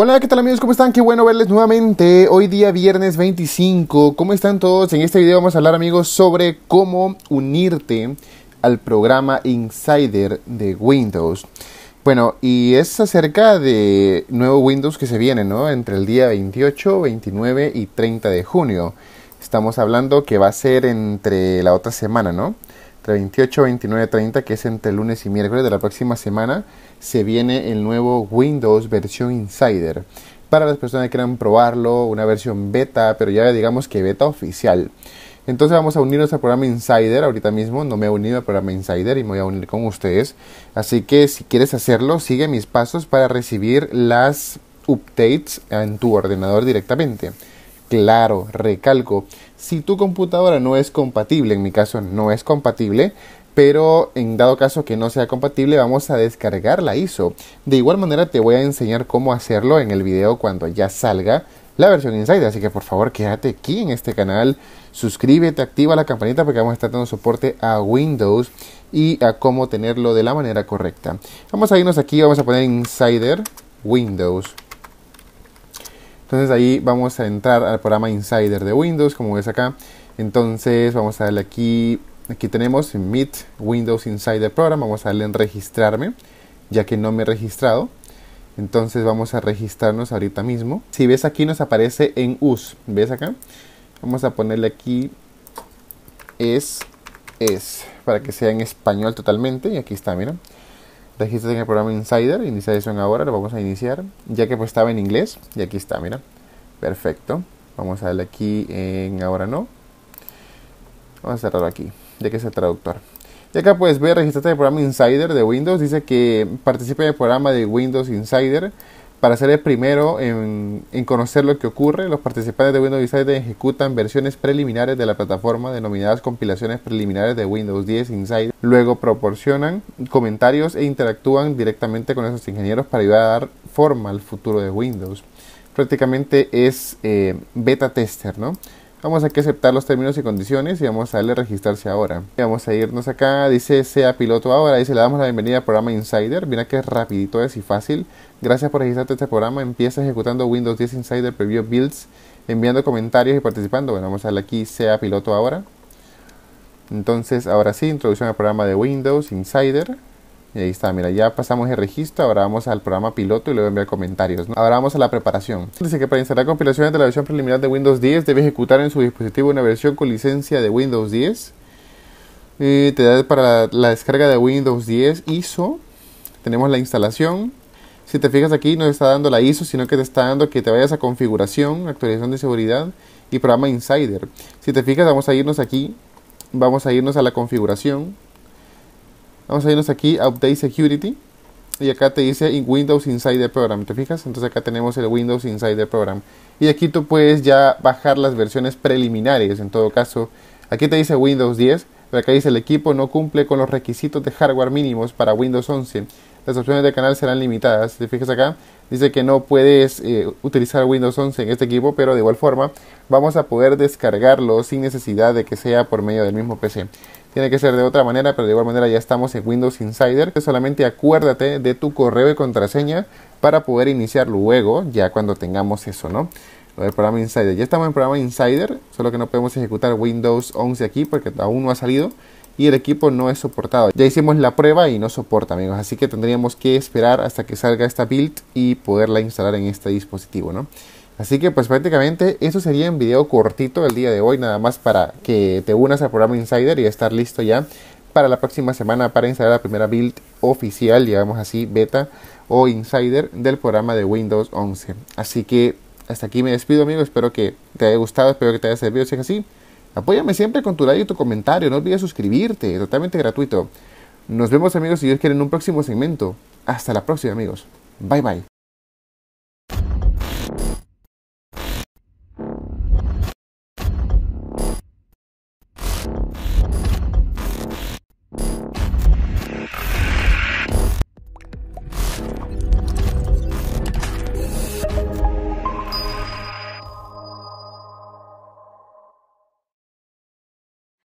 Hola, ¿qué tal amigos? ¿Cómo están? Qué bueno verles nuevamente. Hoy día viernes 25. ¿Cómo están todos? En este video vamos a hablar amigos sobre cómo unirte al programa Insider de Windows. Bueno, y es acerca de nuevo Windows que se viene, ¿no? Entre el día 28, 29 y 30 de junio. Estamos hablando que va a ser entre la otra semana, ¿no? 28, 29, 30, que es entre lunes y miércoles de la próxima semana, se viene el nuevo Windows versión Insider. Para las personas que quieran probarlo, una versión beta, pero ya digamos que beta oficial. Entonces vamos a unirnos al programa Insider ahorita mismo. No me he unido al programa Insider y me voy a unir con ustedes. Así que si quieres hacerlo, sigue mis pasos para recibir las updates en tu ordenador directamente. Claro, recalco, si tu computadora no es compatible, en mi caso no es compatible, pero en dado caso que no sea compatible vamos a descargar la ISO. De igual manera te voy a enseñar cómo hacerlo en el video cuando ya salga la versión Insider, así que por favor quédate aquí en este canal, suscríbete, activa la campanita porque vamos a estar dando soporte a Windows y a cómo tenerlo de la manera correcta. Vamos a irnos aquí, vamos a poner Insider Windows. Entonces ahí vamos a entrar al programa Insider de Windows, como ves acá. Entonces vamos a darle aquí, aquí tenemos Meet Windows Insider Program, vamos a darle en registrarme, ya que no me he registrado. Entonces vamos a registrarnos ahorita mismo. Si ves aquí nos aparece en US, ¿ves acá? Vamos a ponerle aquí es, es, para que sea en español totalmente. Y aquí está, mira. Regístrate en el programa Insider, iniciación ahora, lo vamos a iniciar, ya que pues estaba en inglés, y aquí está, mira, perfecto, vamos a darle aquí en ahora no, vamos a cerrarlo aquí, ya que es el traductor. Y acá puedes ver, registrarte en el programa Insider de Windows, dice que participe en el programa de Windows Insider, para ser el primero en, conocer lo que ocurre, los participantes de Windows Insider ejecutan versiones preliminares de la plataforma denominadas compilaciones preliminares de Windows 10 Insider. Luego proporcionan comentarios e interactúan directamente con esos ingenieros para ayudar a dar forma al futuro de Windows. Prácticamente es eh, beta tester, ¿no? Vamos a que aceptar los términos y condiciones y vamos a darle registrarse ahora. vamos a irnos acá, dice sea piloto ahora, dice le damos la bienvenida al programa Insider. Mira que rapidito es y fácil. Gracias por registrarte este programa. Empieza ejecutando Windows 10 Insider Preview Builds, enviando comentarios y participando. Bueno, vamos a darle aquí sea piloto ahora. Entonces, ahora sí, introducción al programa de Windows Insider. Y ahí está, mira, ya pasamos el registro, ahora vamos al programa piloto y luego enviar comentarios. Ahora vamos a la preparación. Dice que para instalar compilaciones de la versión preliminar de Windows 10 debe ejecutar en su dispositivo una versión con licencia de Windows 10. te da para la, descarga de Windows 10 ISO. Tenemos la instalación. Si te fijas aquí no está dando la ISO, sino que te está dando que te vayas a configuración, actualización de seguridad y programa Insider. Si te fijas vamos a irnos aquí, vamos a irnos a la configuración Vamos a irnos aquí a Update Security. Y acá te dice Windows Insider Program. ¿Te fijas? Entonces acá tenemos el Windows Insider Program. Y aquí tú puedes ya bajar las versiones preliminares. En todo caso, aquí te dice Windows 10. Pero acá dice el equipo no cumple con los requisitos de hardware mínimos para Windows 11. Las opciones de canal serán limitadas. ¿Te fijas acá? Dice que no puedes eh, utilizar Windows 11 en este equipo, pero de igual forma vamos a poder descargarlo sin necesidad de que sea por medio del mismo PC. Tiene que ser de otra manera, pero de igual manera ya estamos en Windows Insider. Solamente acuérdate de tu correo y contraseña para poder iniciar luego, ya cuando tengamos eso, ¿no? Del programa Insider. Ya estamos en programa Insider, solo que no podemos ejecutar Windows 11 aquí porque aún no ha salido y el equipo no es soportado. Ya hicimos la prueba y no soporta, amigos, así que tendríamos que esperar hasta que salga esta build y poderla instalar en este dispositivo, ¿no? Así que pues prácticamente eso sería un video cortito el día de hoy, nada más para que te unas al programa Insider y estar listo ya para la próxima semana para instalar la primera build oficial, digamos así, beta o Insider del programa de Windows 11. Así que hasta aquí me despido amigos, espero que te haya gustado, espero que te haya servido, si es así, apóyame siempre con tu like y tu comentario, no olvides suscribirte, totalmente gratuito. Nos vemos amigos si Dios quiere en un próximo segmento. Hasta la próxima amigos. Bye bye.